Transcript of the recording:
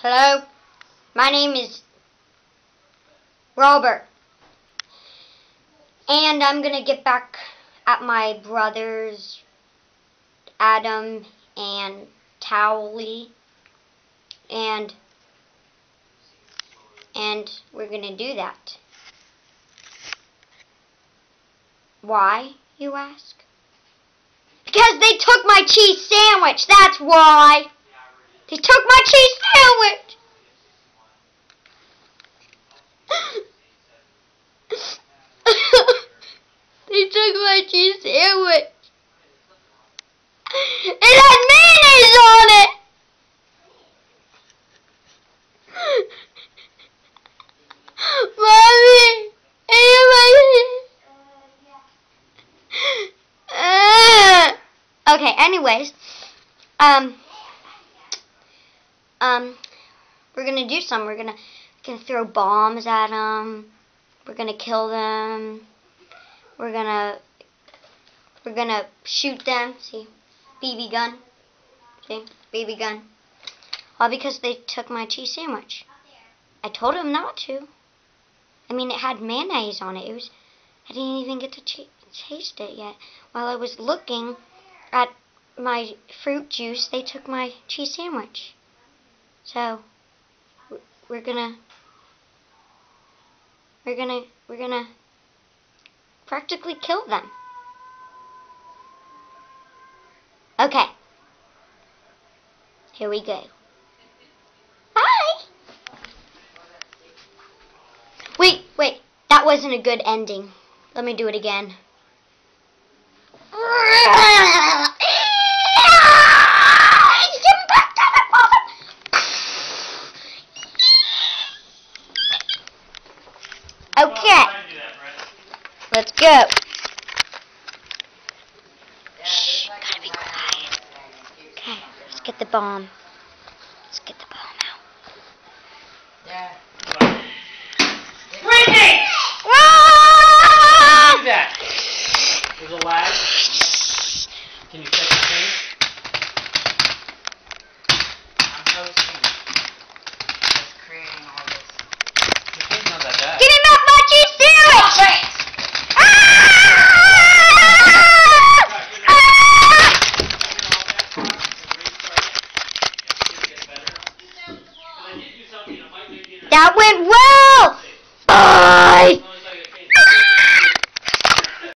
Hello? My name is Robert. And I'm gonna get back at my brothers, Adam and Towley. And and we're gonna do that. Why, you ask? Because they took my cheese sandwich, that's why! They took my cheese sandwich! they took my cheese sandwich! It had mayonnaise on it! Mommy! Okay, anyways, um, um, we're gonna do some. We're gonna gonna throw bombs at them. We're gonna kill them. We're gonna we're gonna shoot them. See, BB gun. See, BB gun. All because they took my cheese sandwich. I told them not to. I mean, it had mayonnaise on it. It was. I didn't even get to taste it yet. While I was looking at my fruit juice, they took my cheese sandwich. So we're gonna we're gonna we're gonna practically kill them. Okay. Here we go. Hi. Wait, wait. That wasn't a good ending. Let me do it again. Okay. Let's go. Shh, gotta be quiet. Okay, let's get the bomb. Let's get the bomb out. Yeah. Brittany! Ah! Do that? There's a lag. Can you check the thing? That went well!